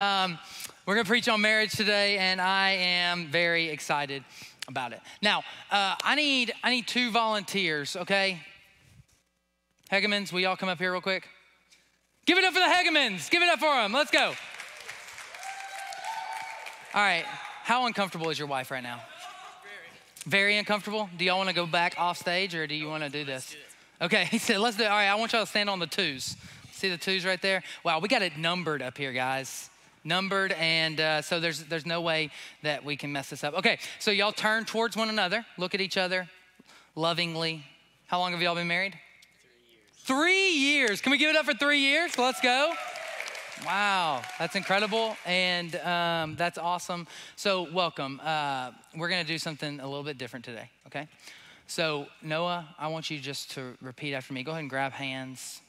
Um, we're going to preach on marriage today, and I am very excited about it. Now, uh, I need I need two volunteers. Okay, Hegemans, will y'all come up here real quick? Give it up for the Hegemans. Give it up for them. Let's go. All right. How uncomfortable is your wife right now? Very. Uncomfortable. Do y'all want to go back off stage, or do you want to do this? Okay, he said, let's do it. All right, I want y'all to stand on the twos. See the twos right there? Wow, we got it numbered up here, guys numbered, and uh, so there's there's no way that we can mess this up. Okay, so y'all turn towards one another, look at each other lovingly. How long have y'all been married? Three years. Three years. Can we give it up for three years? Let's go. Wow, that's incredible, and um, that's awesome. So, welcome. Uh, we're going to do something a little bit different today. Okay. So, Noah, I want you just to repeat after me. Go ahead and grab hands.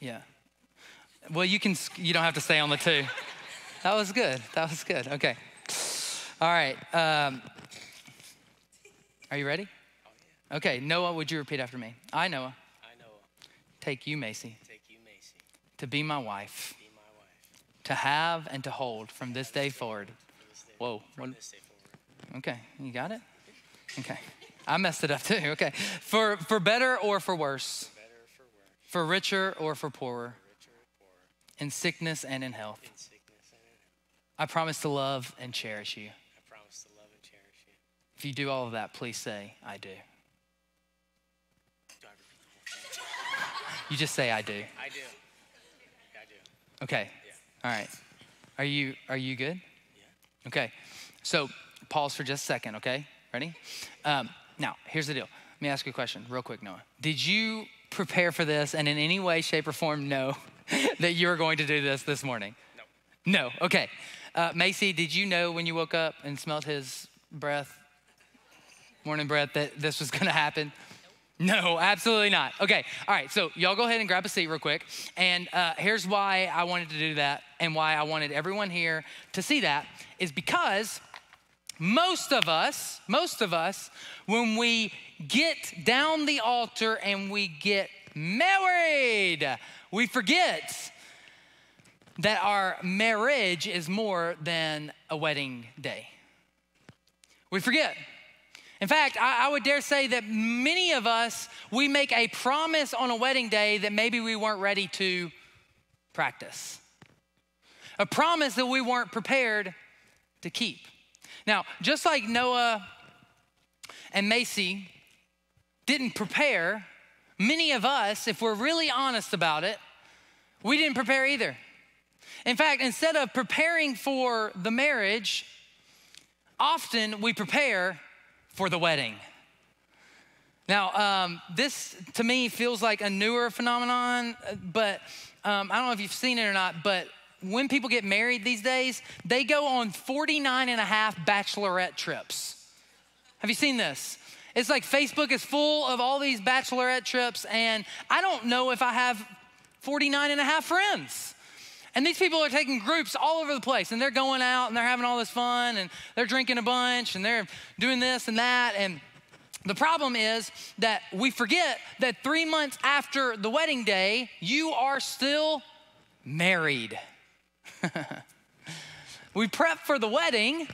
Yeah. Well, you can, you don't have to stay on the two. That was good. That was good. Okay. All right. Um, are you ready? Okay. Noah, would you repeat after me? I, Noah. I, Noah. Take you, Macy. Take you, Macy. To be my wife. Be my wife. To have and to hold from this day forward. Whoa. From this day forward. Okay. You got it? Okay. I messed it up too. Okay. For, for better or for worse? For better or for worse. For richer or for poorer? Richer or poorer. In sickness and in health. In sickness and in health. I promise to love and cherish you. I promise to love and cherish you. If you do all of that, please say, I do. Do I repeat the whole thing? You just say, I do. I do. I do. Okay. Yeah. All right. Are you are you good? Yeah. Okay. So pause for just a second. Okay. Ready? Um, now here's the deal. Let me ask you a question, real quick, Noah. Did you prepare for this and in any way, shape, or form know that you were going to do this this morning? No. No. Okay. Uh, Macy, did you know when you woke up and smelled his breath, morning breath, that this was going to happen? No, absolutely not. Okay, all right, so y'all go ahead and grab a seat real quick. And uh, here's why I wanted to do that and why I wanted everyone here to see that is because most of us, most of us, when we get down the altar and we get married, we forget that our marriage is more than a wedding day. We forget. In fact, I, I, would dare say that many of us, we make a promise on a wedding day that maybe we weren't ready to practice. A promise that we weren't prepared to keep. Now, just like Noah and Macy didn't prepare, many of us, if we're really honest about it, we didn't prepare either. In fact, instead of preparing for the marriage, often we prepare for the wedding. Now, um, this to me feels like a newer phenomenon, but um, I don't know if you've seen it or not, but when people get married these days, they go on 49 and a half bachelorette trips. Have you seen this? It's like Facebook is full of all these bachelorette trips, and I don't know if I have 49 and a half friends. And these people are taking groups all over the place and they're going out and they're having all this fun and they're drinking a bunch and they're doing this and that. And the problem is that we forget that three months after the wedding day, you are still married. we prep for the wedding,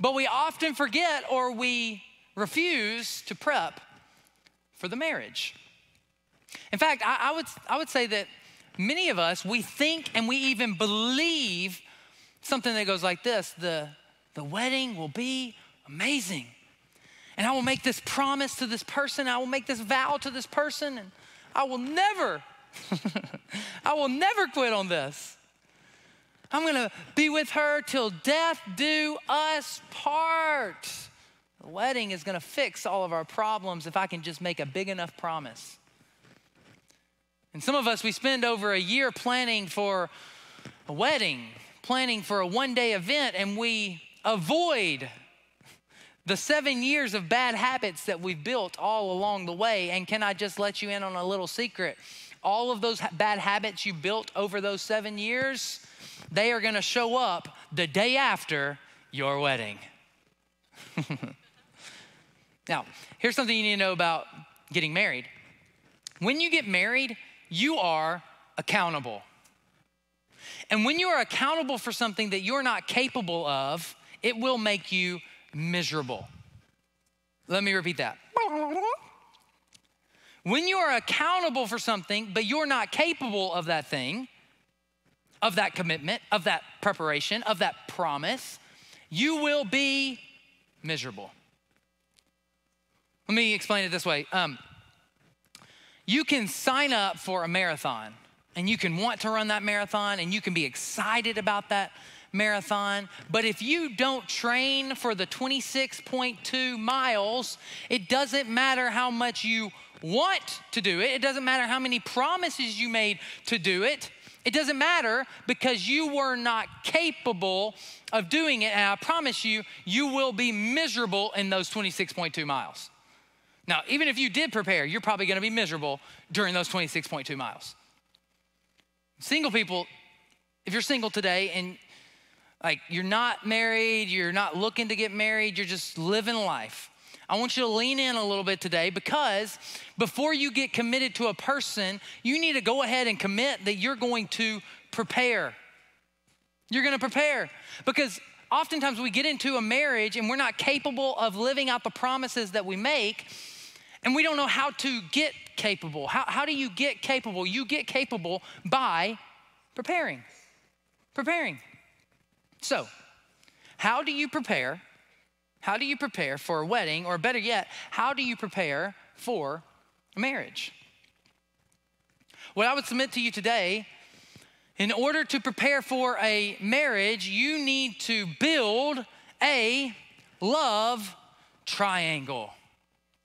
but we often forget or we refuse to prep for the marriage. In fact, I, I would, I would say that many of us, we think and we even believe something that goes like this the, the wedding will be amazing. And I will make this promise to this person, I will make this vow to this person, and I will never, I will never quit on this. I'm gonna be with her till death do us part. The wedding is gonna fix all of our problems if I can just make a big enough promise. And some of us, we spend over a year planning for a wedding, planning for a one day event, and we avoid the seven years of bad habits that we've built all along the way. And can I just let you in on a little secret? All of those bad habits you built over those seven years, they are gonna show up the day after your wedding. now, here's something you need to know about getting married. When you get married, you are accountable. And when you are accountable for something that you're not capable of, it will make you miserable. Let me repeat that. When you are accountable for something, but you're not capable of that thing, of that commitment, of that preparation, of that promise, you will be miserable. Let me explain it this way. Um, you can sign up for a marathon and you can want to run that marathon and you can be excited about that marathon. But if you don't train for the 26.2 miles, it doesn't matter how much you want to do it, it doesn't matter how many promises you made to do it. It doesn't matter because you were not capable of doing it. And I promise you, you will be miserable in those 26.2 miles. Now, even if you did prepare, you're probably gonna be miserable during those 26.2 miles. Single people, if you're single today and like you're not married, you're not looking to get married, you're just living life. I want you to lean in a little bit today because before you get committed to a person, you need to go ahead and commit that you're going to prepare. You're going to prepare because oftentimes we get into a marriage and we're not capable of living out the promises that we make and we don't know how to get capable. How, how do you get capable? You get capable by preparing. Preparing. So, how do you prepare? How do you prepare for a wedding, or better yet, how do you prepare for a marriage? What I would submit to you today in order to prepare for a marriage, you need to build a love triangle.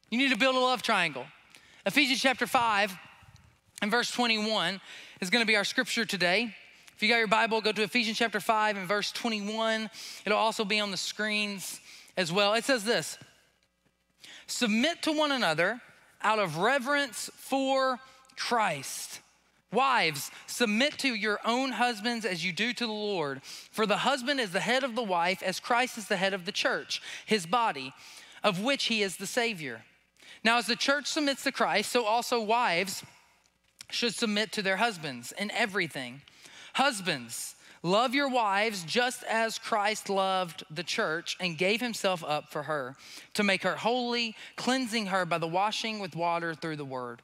You need to build a love triangle. Ephesians chapter 5 and verse 21 is going to be our scripture today. If you got your Bible, go to Ephesians chapter 5 and verse 21. It'll also be on the screens as well. It says this Submit to one another out of reverence for Christ. Wives, submit to your own husbands as you do to the Lord. For the husband is the head of the wife, as Christ is the head of the church, his body, of which he is the Savior. Now, as the church submits to Christ, so also wives should submit to their husbands in everything. Husbands, love your wives just as Christ loved the church and gave himself up for her to make her holy, cleansing her by the washing with water through the word.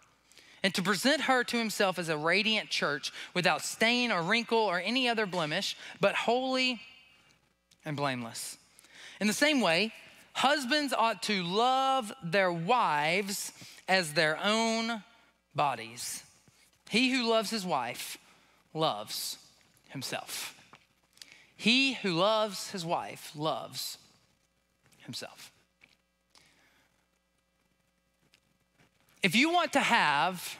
And to present her to himself as a radiant church without stain or wrinkle or any other blemish, but holy and blameless. In the same way, Husbands ought to love their wives as their own bodies. He who loves his wife loves himself. He who loves his wife loves himself. If you want to have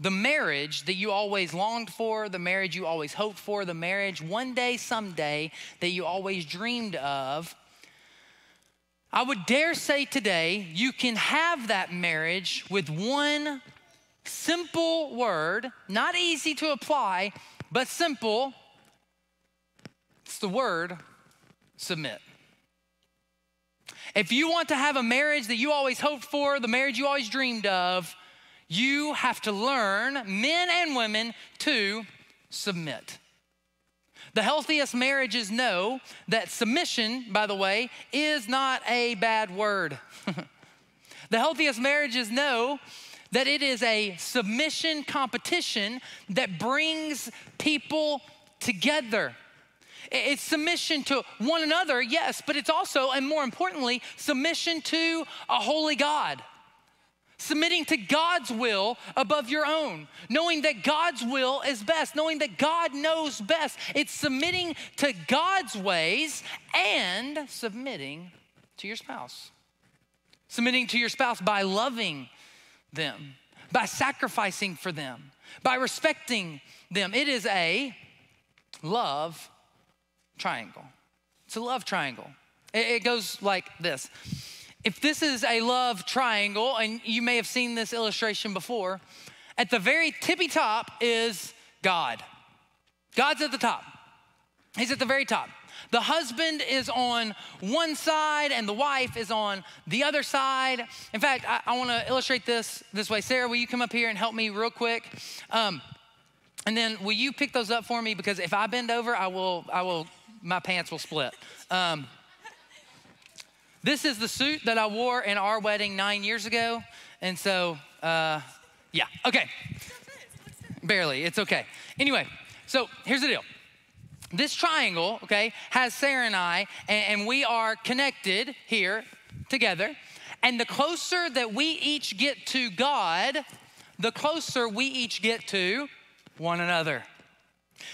the marriage that you always longed for, the marriage you always hoped for, the marriage one day, someday that you always dreamed of, I would dare say today you can have that marriage with one simple word, not easy to apply, but simple. It's the word submit. If you want to have a marriage that you always hoped for, the marriage you always dreamed of, you have to learn, men and women, to submit. The healthiest marriages know that submission, by the way, is not a bad word. the healthiest marriages know that it is a submission competition that brings people together. It's submission to one another, yes, but it's also, and more importantly, submission to a holy God submitting to God's will above your own, knowing that God's will is best, knowing that God knows best. It's submitting to God's ways and submitting to your spouse. Submitting to your spouse by loving them, by sacrificing for them, by respecting them. It is a love triangle. It's a love triangle. It goes like this if this is a love triangle, and you may have seen this illustration before, at the very tippy top is God. God's at the top. He's at the very top. The husband is on one side and the wife is on the other side. In fact, I, I want to illustrate this this way. Sarah, will you come up here and help me real quick? Um, And then will you pick those up for me? Because if I bend over, I will, I will, my pants will split. Um, this is the suit that I wore in our wedding nine years ago. And so, uh, yeah, okay. Barely, it's okay. Anyway, so here's the deal. This triangle, okay, has Sarah and I, and, and we are connected here together. And the closer that we each get to God, the closer we each get to one another.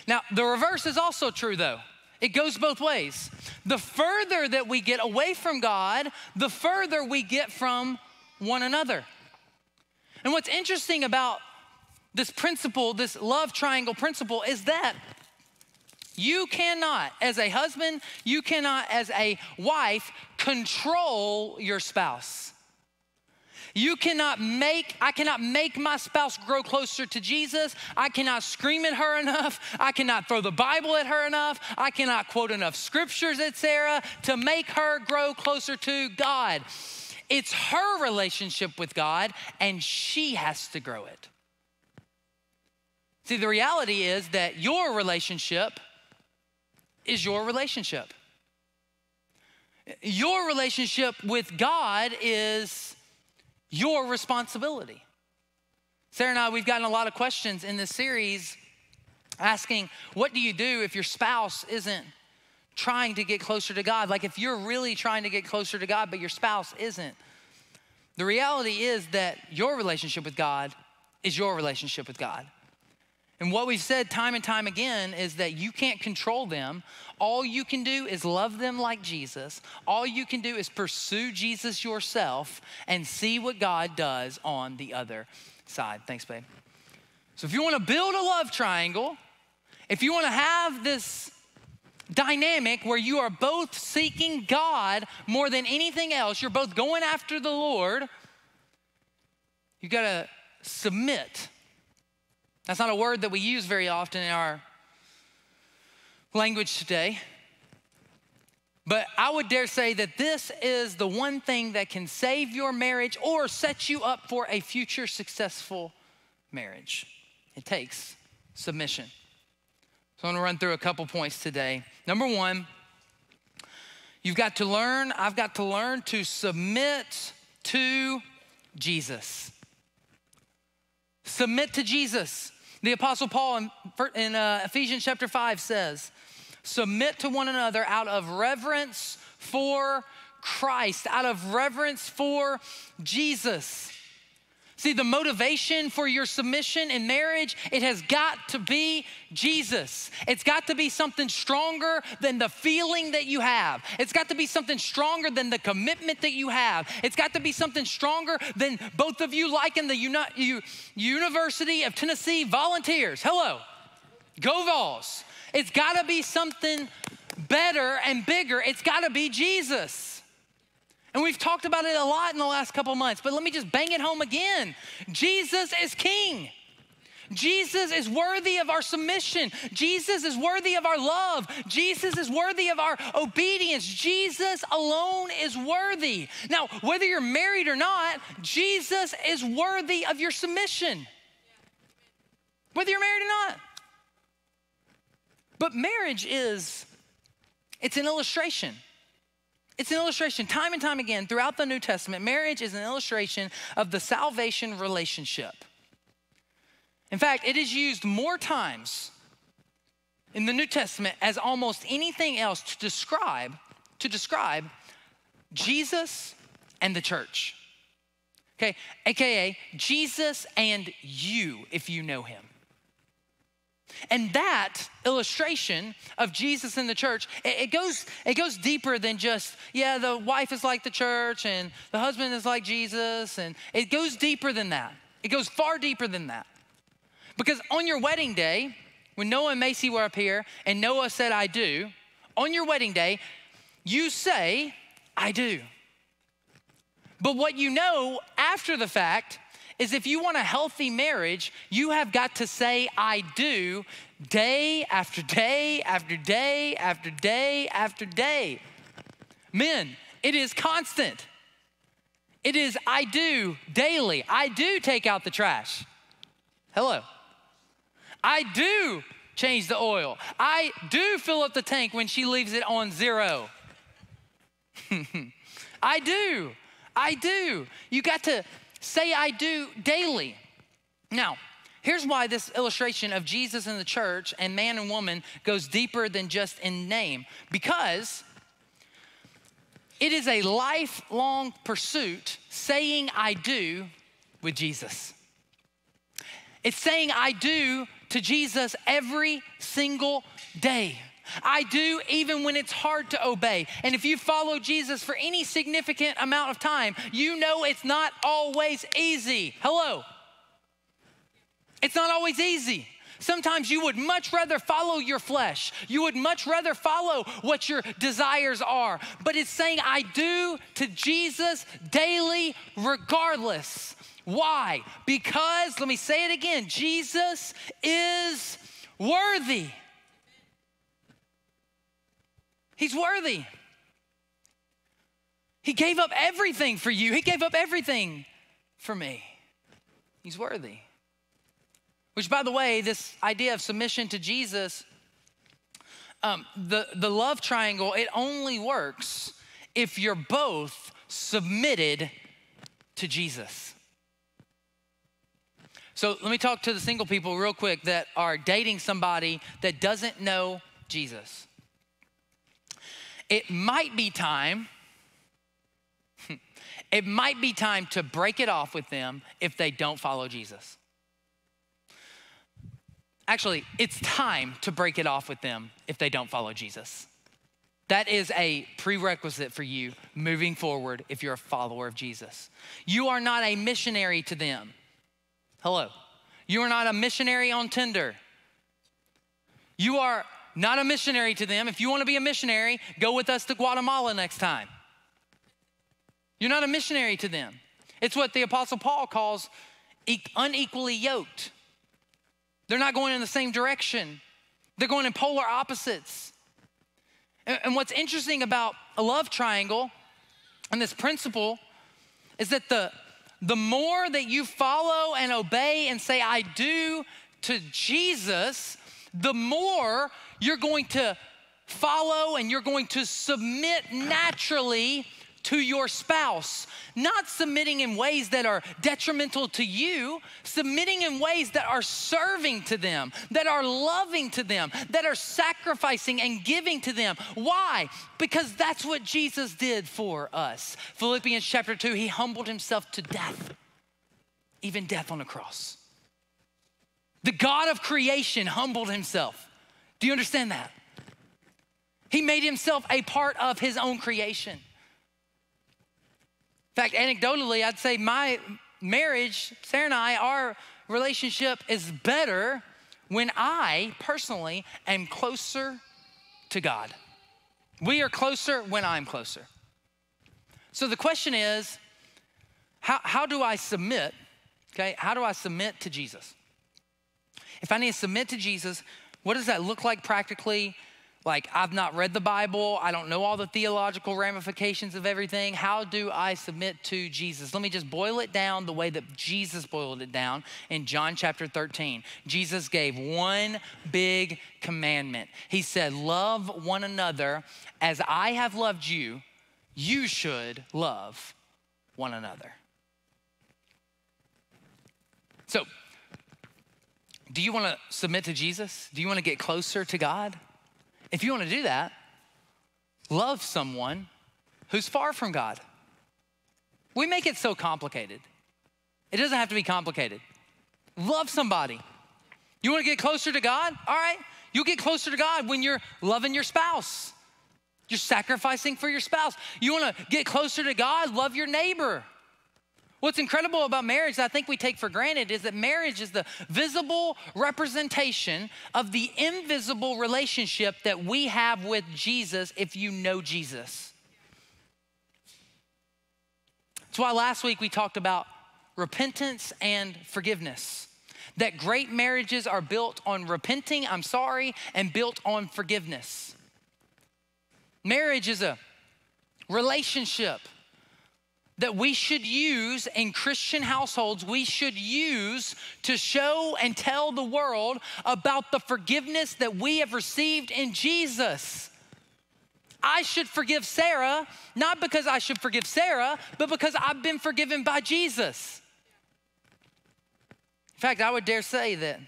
Now, the reverse is also true, though. It goes both ways. The further that we get away from God, the further we get from one another. And what's interesting about this principle, this love triangle principle, is that you cannot, as a husband, you cannot, as a wife, control your spouse. You cannot make, I cannot make my spouse grow closer to Jesus. I cannot scream at her enough. I cannot throw the Bible at her enough. I cannot quote enough scriptures at Sarah to make her grow closer to God. It's her relationship with God, and she has to grow it. See, the reality is that your relationship is your relationship. Your relationship with God is your responsibility. Sarah and I, we've gotten a lot of questions in this series asking, what do you do if your spouse isn't trying to get closer to God? Like if you're really trying to get closer to God, but your spouse isn't. The reality is that your relationship with God is your relationship with God. And what we've said time and time again is that you can't control them. All you can do is love them like Jesus. All you can do is pursue Jesus yourself and see what God does on the other side. Thanks, babe. So, if you want to build a love triangle, if you want to have this dynamic where you are both seeking God more than anything else, you're both going after the Lord, You've got to submit that's not a word that we use very often in our language today. But I would dare say that this is the one thing that can save your marriage or set you up for a future successful marriage. It takes submission. So I'm gonna run through a couple points today. Number one, you've got to learn, I've got to learn to submit to Jesus. Submit to Jesus. The Apostle Paul in, in uh, Ephesians chapter 5 says, Submit to one another out of reverence for Christ, out of reverence for Jesus. See, the motivation for your submission in marriage, it has got to be Jesus. It's got to be something stronger than the feeling that you have. It's got to be something stronger than the commitment that you have. It's got to be something stronger than both of you liking the Uni- University of Tennessee Volunteers. Hello, go Vols. It's got to be something better and bigger. It's got to be Jesus. And we've talked about it a lot in the last couple months, but let me just bang it home again. Jesus is king. Jesus is worthy of our submission. Jesus is worthy of our love. Jesus is worthy of our obedience. Jesus alone is worthy. Now, whether you're married or not, Jesus is worthy of your submission. Whether you're married or not. But marriage is it's an illustration. It's an illustration, time and time again, throughout the New Testament. Marriage is an illustration of the salvation relationship. In fact, it is used more times in the New Testament as almost anything else to describe to describe Jesus and the church. Okay, aka Jesus and you if you know him. And that illustration of Jesus in the church, it, goes, it goes deeper than just, yeah, the wife is like the church and the husband is like Jesus. And it goes deeper than that. It goes far deeper than that. Because on your wedding day, when Noah and Macy were up here and Noah said, I do, on your wedding day, you say, I do. But what you know after the fact is if you want a healthy marriage, you have got to say, I do, day after day after day after day after day. Men, it is constant. It is, I do daily. I do take out the trash. Hello. I do change the oil. I do fill up the tank when she leaves it on zero. I do. I do. You got to say I do daily. Now, here's why this illustration of Jesus and the church and man and woman goes deeper than just in name. Because it is a lifelong pursuit saying I do with Jesus. It's saying I do to Jesus every single day. I do even when it's hard to obey. And if you follow Jesus for any significant amount of time, you know it's not always easy. Hello. It's not always easy. Sometimes you would much rather follow your flesh. You would much rather follow what your desires are. But it's saying, I do to Jesus daily, regardless. Why? Because, let me say it again Jesus is worthy. He's worthy. He gave up everything for you, He gave up everything for me. He's worthy. Which, by the way, this idea of submission to Jesus, um, the, the love triangle, it only works if you're both submitted to Jesus. So let me talk to the single people real quick that are dating somebody that doesn't know Jesus. It might be time, it might be time to break it off with them if they don't follow Jesus. Actually, it's time to break it off with them if they don't follow Jesus. That is a prerequisite for you moving forward if you're a follower of Jesus. You are not a missionary to them. Hello. You are not a missionary on Tinder. You are not a missionary to them. If you want to be a missionary, go with us to Guatemala next time. You're not a missionary to them. It's what the Apostle Paul calls unequally yoked. They're not going in the same direction, they're going in polar opposites. And what's interesting about a love triangle and this principle is that the, the more that you follow and obey and say, I do to Jesus, the more you're going to follow and you're going to submit naturally to your spouse, not submitting in ways that are detrimental to you, submitting in ways that are serving to them, that are loving to them, that are sacrificing and giving to them. Why? Because that's what Jesus did for us. Philippians chapter 2, he humbled himself to death, even death on a cross. The God of creation humbled himself. Do you understand that? He made himself a part of his own creation In fact, anecdotally, I'd say my marriage, Sarah and I, our relationship is better when I personally am closer to God. We are closer when I'm closer. So the question is how, how do I submit? Okay, how do I submit to Jesus? If I need to submit to Jesus, what does that look like practically? like I've not read the Bible, I don't know all the theological ramifications of everything. How do I submit to Jesus? Let me just boil it down the way that Jesus boiled it down in John chapter 13. Jesus gave one big commandment. He said, Love one another as I have loved you, you should love one another. So, do you want to submit to Jesus? Do you want to get closer to God? If you want to do that, love someone who's far from God. We make it so complicated. It doesn't have to be complicated. Love somebody. You want to get closer to God? All right. You'll get closer to God when you're loving your spouse. You're sacrificing for your spouse. You want to get closer to God? Love your neighbor. What's incredible about marriage that I think we take for granted is that marriage is the visible representation of the invisible relationship that we have with Jesus if you know Jesus. That's why last week we talked about repentance and forgiveness. That great marriages are built on repenting, I'm sorry, and built on forgiveness. Marriage is a relationship that we should use in Christian households, we should use to show and tell the world about the forgiveness that we have received in Jesus. I should forgive Sarah, not because I should forgive Sarah, but because I've been forgiven by Jesus. In fact, I would dare say that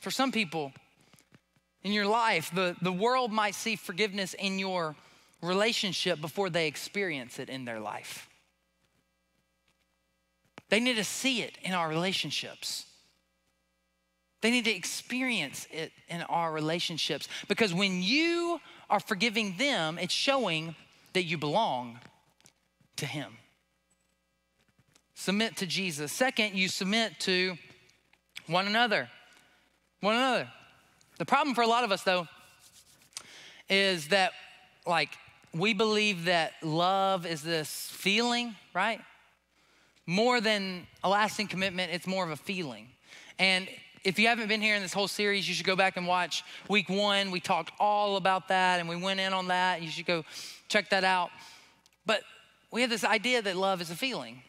for some people in your life, the, the world might see forgiveness in your relationship before they experience it in their life. They need to see it in our relationships. They need to experience it in our relationships because when you are forgiving them, it's showing that you belong to Him. Submit to Jesus. Second, you submit to one another. One another. The problem for a lot of us, though, is that, like, we believe that love is this feeling, right? More than a lasting commitment, it's more of a feeling. And if you haven't been here in this whole series, you should go back and watch week one. We talked all about that and we went in on that. You should go check that out. But we have this idea that love is a feeling.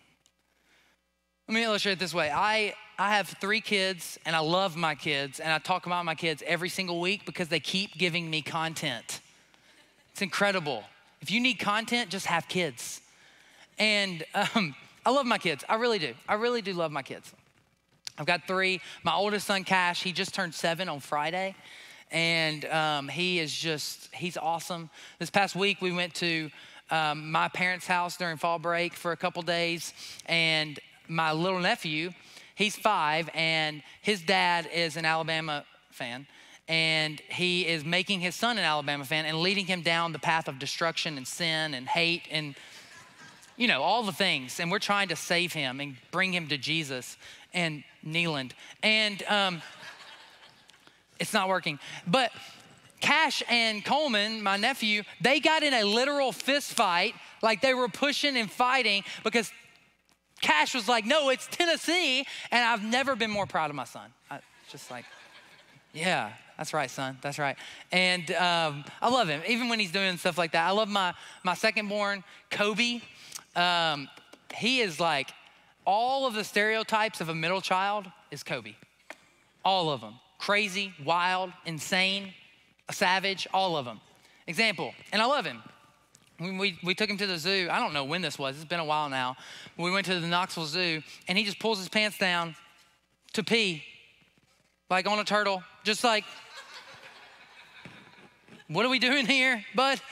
Let me illustrate it this way. I, I have three kids and I love my kids and I talk about my kids every single week because they keep giving me content. It's incredible. If you need content, just have kids. And um, I love my kids. I really do. I really do love my kids. I've got three. My oldest son, Cash, he just turned seven on Friday. And um, he is just, he's awesome. This past week, we went to um, my parents' house during fall break for a couple days. And my little nephew, he's five, and his dad is an Alabama fan. And he is making his son an Alabama fan and leading him down the path of destruction and sin and hate and you know, all the things. And we're trying to save him and bring him to Jesus and Neyland. And um, it's not working. But Cash and Coleman, my nephew, they got in a literal fist fight. Like they were pushing and fighting because Cash was like, no, it's Tennessee. And I've never been more proud of my son. I, just like, yeah, that's right, son. That's right. And um, I love him, even when he's doing stuff like that. I love my, my second born, Kobe. Um, he is like all of the stereotypes of a middle child is Kobe. All of them. Crazy, wild, insane, savage, all of them. Example, and I love him. We, we took him to the zoo, I don't know when this was, it's been a while now. We went to the Knoxville Zoo, and he just pulls his pants down to pee, like on a turtle, just like, what are we doing here, bud?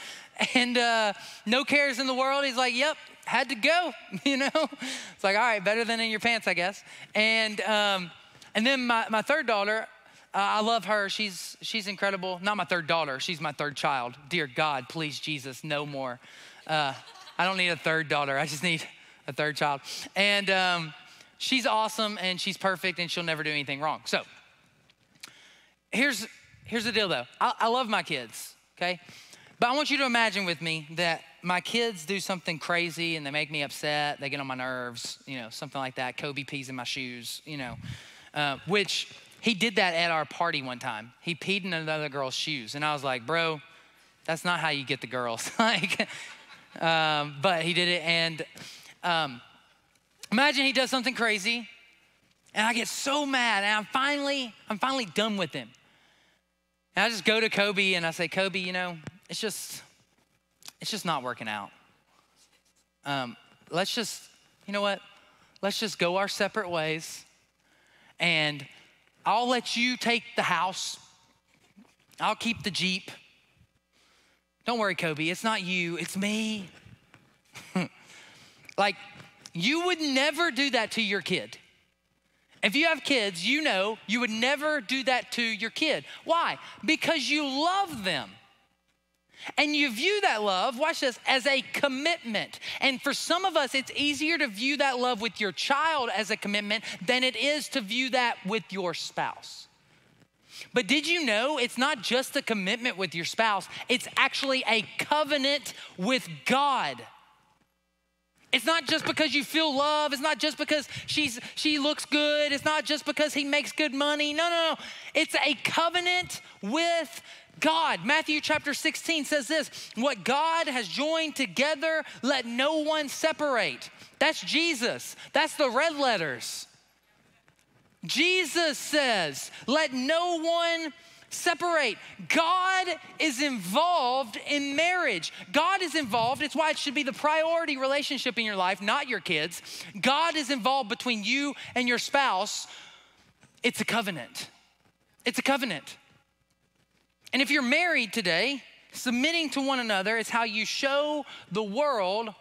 And uh, no cares in the world. He's like, yep, had to go, you know? It's like, all right, better than in your pants, I guess. And, um, and then my, my third daughter, uh, I love her. She's, she's incredible. Not my third daughter, she's my third child. Dear God, please, Jesus, no more. Uh, I don't need a third daughter, I just need a third child. And um, she's awesome and she's perfect and she'll never do anything wrong. So here's, here's the deal though I, I love my kids, okay? But I want you to imagine with me that my kids do something crazy and they make me upset, they get on my nerves, you know, something like that. Kobe pees in my shoes, you know, uh, which he did that at our party one time. He peed in another girl's shoes. And I was like, bro, that's not how you get the girls. like, um, but he did it. And um, imagine he does something crazy and I get so mad and I'm finally, I'm finally done with him. And I just go to Kobe and I say, Kobe, you know, it's just, it's just not working out. Um, let's just, you know what? Let's just go our separate ways and I'll let you take the house. I'll keep the Jeep. Don't worry, Kobe, it's not you, it's me. like, you would never do that to your kid. If you have kids, you know you would never do that to your kid. Why? Because you love them. And you view that love, watch this, as a commitment. And for some of us, it's easier to view that love with your child as a commitment than it is to view that with your spouse. But did you know it's not just a commitment with your spouse, it's actually a covenant with God. It's not just because you feel love. It's not just because she's she looks good. It's not just because he makes good money. No, no, no. It's a covenant with God. Matthew chapter 16 says this What God has joined together, let no one separate. That's Jesus. That's the red letters. Jesus says, Let no one separate. God is involved in marriage. God is involved. It's why it should be the priority relationship in your life, not your kids. God is involved between you and your spouse. It's a covenant. It's a covenant. And if you're married today, submitting to one another is how you show the world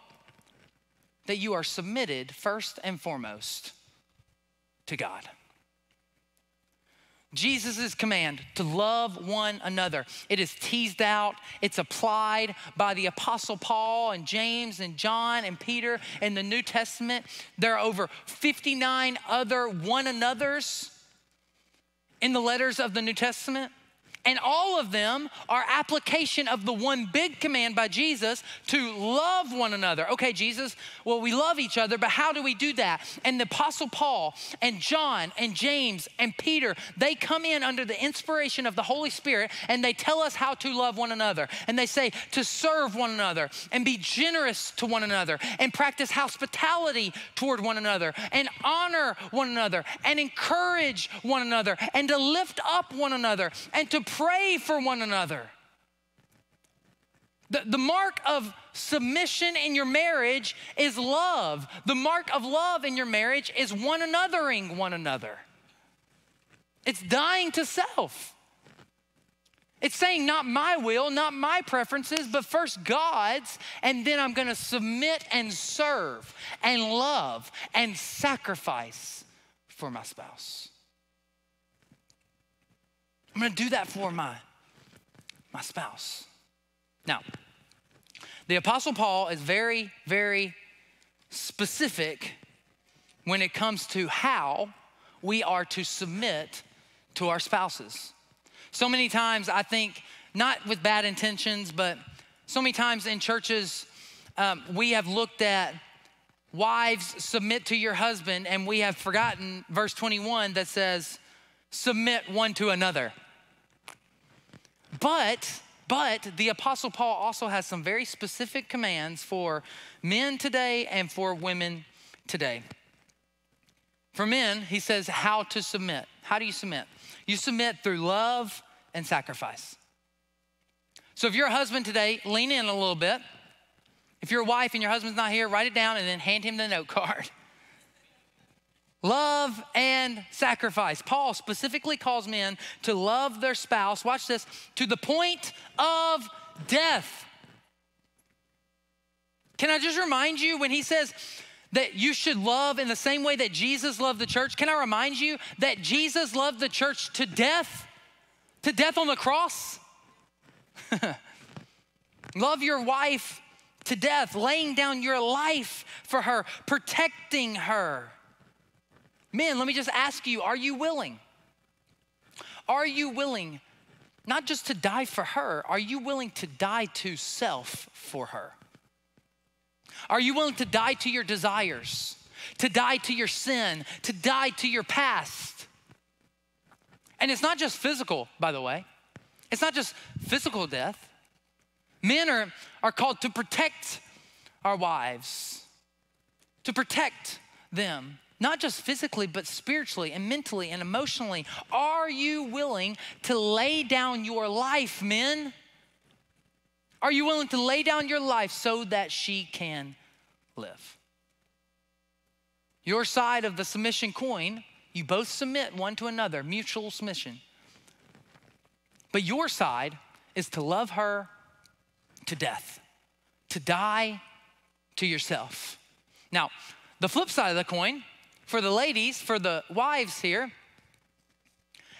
that you are submitted first and foremost to God. Jesus' command to love one another. It is teased out, it's applied by the Apostle Paul and James and John and Peter in the New Testament. There are over 59 other one another's in the letters of the New Testament. And all of them are application of the one big command by Jesus to love one another. Okay, Jesus, well, we love each other, but how do we do that? And the Apostle Paul and John and James and Peter, they come in under the inspiration of the Holy Spirit and they tell us how to love one another. And they say to serve one another and be generous to one another and practice hospitality toward one another and honor one another and encourage one another and to lift up one another and to pray for one another. The, the mark of submission in your marriage is love. The mark of love in your marriage is one anothering one another. It's dying to self. It's saying, not my will, not my preferences, but first God's, and then I'm gonna submit and serve and love and sacrifice for my spouse. I'm gonna do that for my, my spouse. Now, the Apostle Paul is very, very specific when it comes to how we are to submit to our spouses. So many times, I think, not with bad intentions, but so many times in churches, um, we have looked at wives submit to your husband, and we have forgotten verse 21 that says, submit one to another. But, but the Apostle Paul also has some very specific commands for men today and for women today. For men, he says how to submit. How do you submit? You submit through love and sacrifice. So if you're a husband today, lean in a little bit. If you're a wife and your husband's not here, write it down and then hand him the note card. Love and sacrifice. Paul specifically calls men to love their spouse, watch this, to the point of death. Can I just remind you when he says that you should love in the same way that Jesus loved the church? Can I remind you that Jesus loved the church to death? To death on the cross? love your wife to death, laying down your life for her, protecting her. Men, let me just ask you are you willing? Are you willing not just to die for her, are you willing to die to self for her? Are you willing to die to your desires, to die to your sin, to die to your past? And it's not just physical, by the way, it's not just physical death. Men are, are called to protect our wives, to protect them not just physically, but spiritually and mentally and emotionally. Are you willing to lay down your life, men? Are you willing to lay down your life so that she can live? Your side of the submission coin, you both submit one to another, mutual submission. But your side is to love her to death, to die to yourself. Now, the flip side of the coin for the ladies, for the wives here,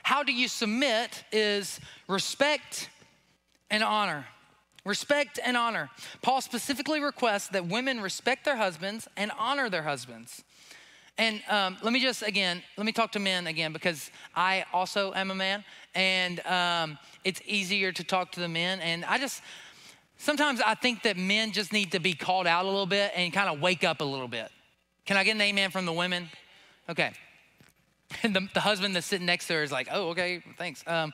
how do you submit is respect and honor. Respect and honor. Paul specifically requests that women respect their husbands and honor their husbands. And um, let me just again, let me talk to men again because I also am a man, and um, it's easier to talk to the men. And I just, sometimes I think that men just need to be called out a little bit and kind of wake up a little bit. Can I get an amen from the women? Okay. And the, the husband that's sitting next to her is like, oh, okay, thanks. Um,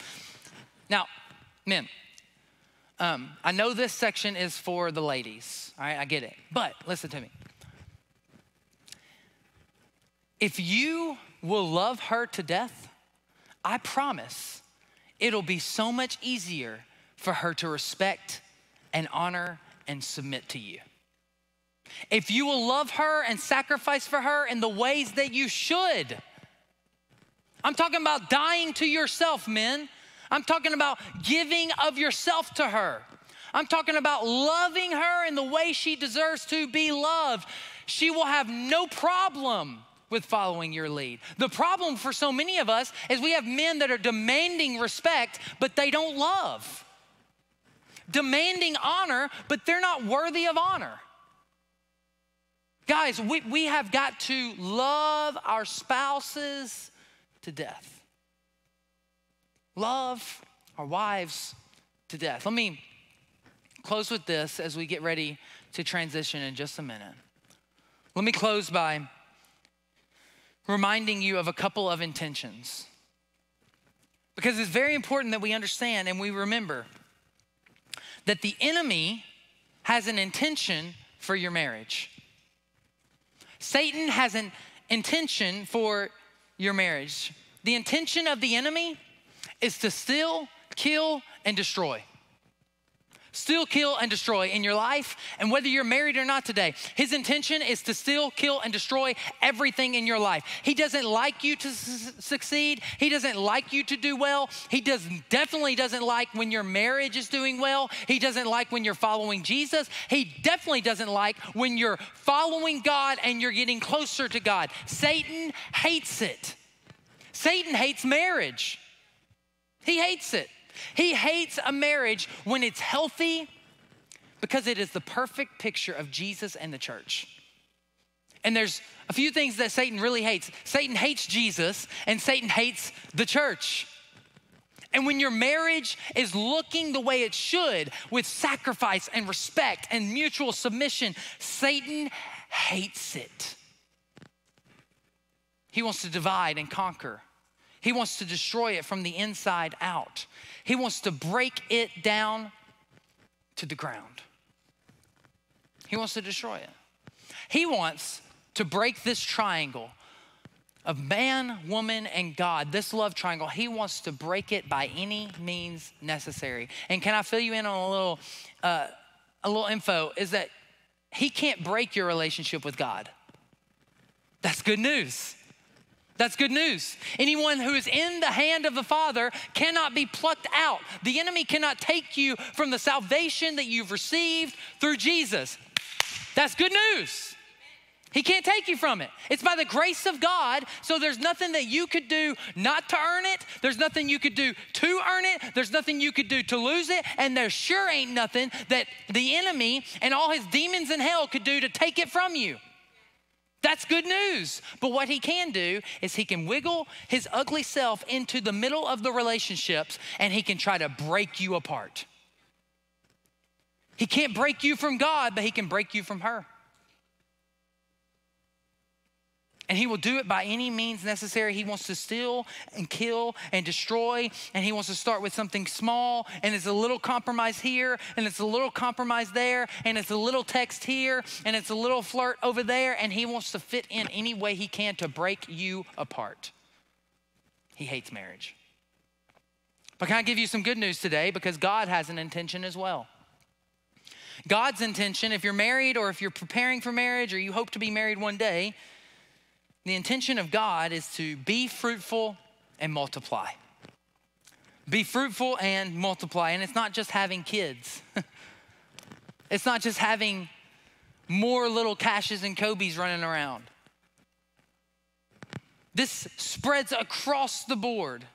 now, men, um, I know this section is for the ladies, all right, I get it. But listen to me. If you will love her to death, I promise it'll be so much easier for her to respect and honor and submit to you. If you will love her and sacrifice for her in the ways that you should, I'm talking about dying to yourself, men. I'm talking about giving of yourself to her. I'm talking about loving her in the way she deserves to be loved. She will have no problem with following your lead. The problem for so many of us is we have men that are demanding respect, but they don't love. Demanding honor, but they're not worthy of honor. Guys, we, we have got to love our spouses to death. Love our wives to death. Let me close with this as we get ready to transition in just a minute. Let me close by reminding you of a couple of intentions. Because it's very important that we understand and we remember that the enemy has an intention for your marriage. Satan has an intention for your marriage. The intention of the enemy is to steal, kill, and destroy. Steal, kill, and destroy in your life, and whether you're married or not today, his intention is to steal, kill, and destroy everything in your life. He doesn't like you to su- succeed. He doesn't like you to do well. He does definitely doesn't like when your marriage is doing well. He doesn't like when you're following Jesus. He definitely doesn't like when you're following God and you're getting closer to God. Satan hates it. Satan hates marriage. He hates it. He hates a marriage when it's healthy because it is the perfect picture of Jesus and the church. And there's a few things that Satan really hates. Satan hates Jesus and Satan hates the church. And when your marriage is looking the way it should, with sacrifice and respect and mutual submission, Satan hates it. He wants to divide and conquer. He wants to destroy it from the inside out. He wants to break it down to the ground. He wants to destroy it. He wants to break this triangle of man, woman, and God, this love triangle, he wants to break it by any means necessary. And can I fill you in on a little, uh, a little info? Is that he can't break your relationship with God. That's good news. That's good news. Anyone who is in the hand of the Father cannot be plucked out. The enemy cannot take you from the salvation that you've received through Jesus. That's good news. He can't take you from it. It's by the grace of God. So there's nothing that you could do not to earn it. There's nothing you could do to earn it. There's nothing you could do to lose it. And there sure ain't nothing that the enemy and all his demons in hell could do to take it from you. That's good news. But what he can do is he can wiggle his ugly self into the middle of the relationships and he can try to break you apart. He can't break you from God, but he can break you from her. And he will do it by any means necessary. He wants to steal and kill and destroy. And he wants to start with something small. And it's a little compromise here. And it's a little compromise there. And it's a little text here. And it's a little flirt over there. And he wants to fit in any way he can to break you apart. He hates marriage. But can I give you some good news today? Because God has an intention as well. God's intention, if you're married or if you're preparing for marriage or you hope to be married one day, the intention of God is to be fruitful and multiply. Be fruitful and multiply. And it's not just having kids, it's not just having more little Cashes and Kobe's running around. This spreads across the board.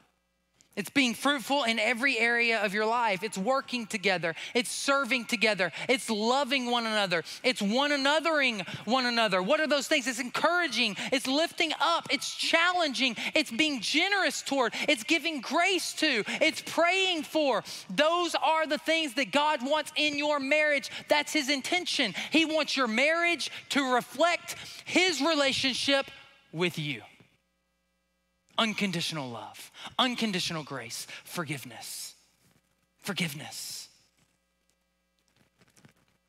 It's being fruitful in every area of your life. It's working together. It's serving together. It's loving one another. It's one anothering one another. What are those things? It's encouraging. It's lifting up. It's challenging. It's being generous toward. It's giving grace to. It's praying for. Those are the things that God wants in your marriage. That's His intention. He wants your marriage to reflect His relationship with you unconditional love, unconditional grace, forgiveness. Forgiveness.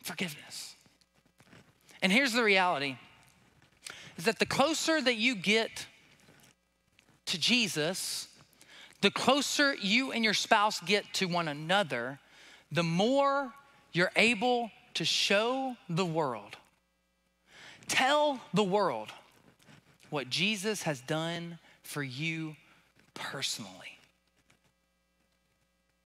Forgiveness. And here's the reality is that the closer that you get to Jesus, the closer you and your spouse get to one another, the more you're able to show the world, tell the world what Jesus has done for you personally.